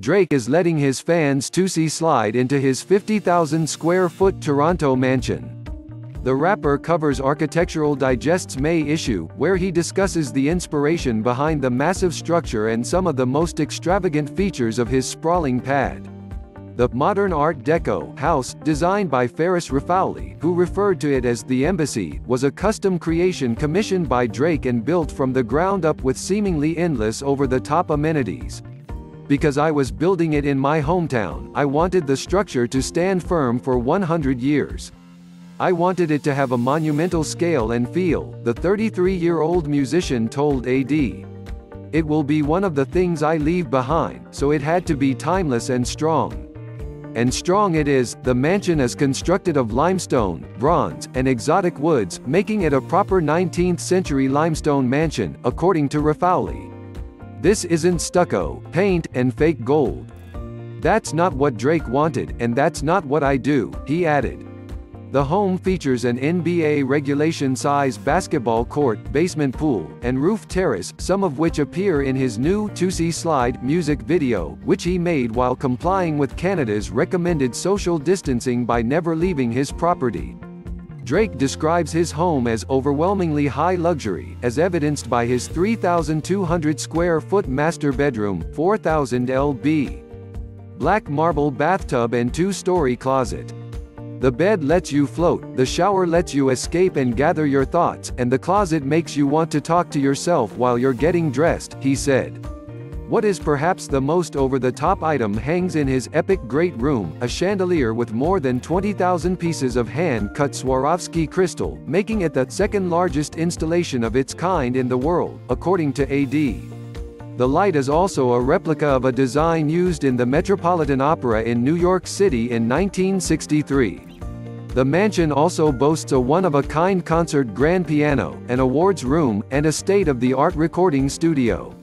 Drake is letting his fans Toosie Slide into his 50,000 square foot Toronto mansion. The rapper covers Architectural Digest's May issue, where he discusses the inspiration behind the massive structure and some of the most extravagant features of his sprawling pad. The modern Art Deco house, designed by Ferris Rafauli, who referred to it as the Embassy, was a custom creation commissioned by Drake and built from the ground up with seemingly endless over-the-top amenities. Because I was building it in my hometown, I wanted the structure to stand firm for 100 years. I wanted it to have a monumental scale and feel, the 33-year-old musician told AD. It will be one of the things I leave behind, so it had to be timeless and strong. And strong it is, the mansion is constructed of limestone, bronze, and exotic woods, making it a proper 19th-century limestone mansion, according to Rafauli. This isn't stucco, paint, and fake gold. That's not what Drake wanted, and that's not what I do, he added. The home features an NBA regulation-size basketball court, basement pool, and roof terrace, some of which appear in his new Toosie Slide music video, which he made while complying with Canada's recommended social distancing by never leaving his property. Drake describes his home as overwhelmingly high luxury, as evidenced by his 3,200 square foot master bedroom, 4,000 lb. Black marble bathtub and two-story closet. The bed lets you float, the shower lets you escape and gather your thoughts, and the closet makes you want to talk to yourself while you're getting dressed, he said. What is perhaps the most over-the-top item hangs in his epic great room, a chandelier with more than 20,000 pieces of hand-cut Swarovski crystal, making it the second largest installation of its kind in the world, according to AD. The light is also a replica of a design used in the Metropolitan Opera in New York City in 1963. The mansion also boasts a one-of-a-kind concert grand piano, an awards room, and a state-of-the-art recording studio.